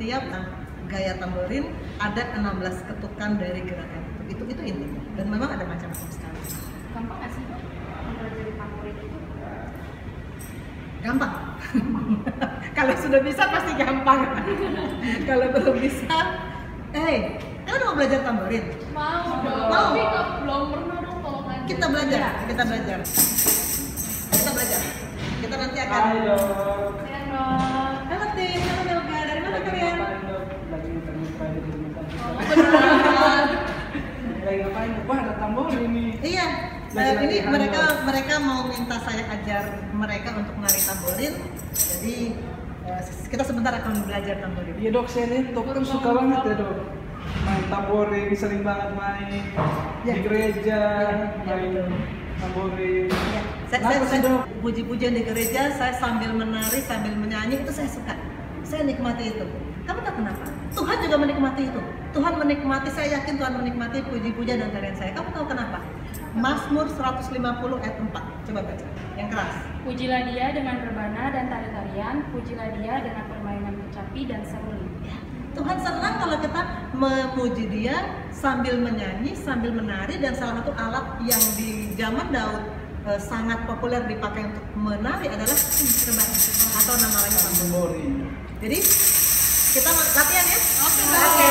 setiap gaya tamborin ada 16 ketukan dari gerakan itu. Itu itu intinya. Dan memang ada macam-macam sekali. Gampang nggak sih mempelajari tamborin itu? Gampang. Kalau sudah bisa pasti gampang. Kalau belum bisa, eh, kalian mau belajar tamborin? Mau dong. Mau. Tapi kok belum pernah dong kalau ngajar. Kita belajar, kita belajar. Kita belajar. Kita nanti akan Hai dok. Tin, halo Melga, dari mana kalian? Lagi muter-muter aja di rumah. Lagi ngapain? Wah ada tamborin ini. Iya, Lagi eh, ini mereka mereka mau minta saya ajar mereka untuk menari tamborin. Jadi eh, kita sebentar akan belajar tamborin. Iya dok, saya dok kan suka banget ya dok. Main tamborin, sering banget main Ya. di gereja, Ya, main betul. tamborin. Ya, saya, saya, saya? Puji-pujian di gereja, saya sambil menari, sambil menyanyi itu saya suka. Saya nikmati itu. Kamu tahu kenapa? Tuhan juga menikmati itu. Tuhan menikmati, saya yakin Tuhan menikmati puji-pujian dan tarian saya. Kamu tahu kenapa? Mazmur 150 ayat 4. Coba baca. Yang keras. Pujilah dia dengan rebana dan tari-tarian, pujilah dia dengan permainan kecapi dan seruling. Ya, Tuhan senang kalau kita memuji dia sambil menyanyi, sambil menari dan salah satu alat yang di zaman Daud eh, sangat populer dipakai untuk menari adalah rebana atau nama lainnya tamborin. Tamborin. Jadi kita latihan ya. Oke. Oke.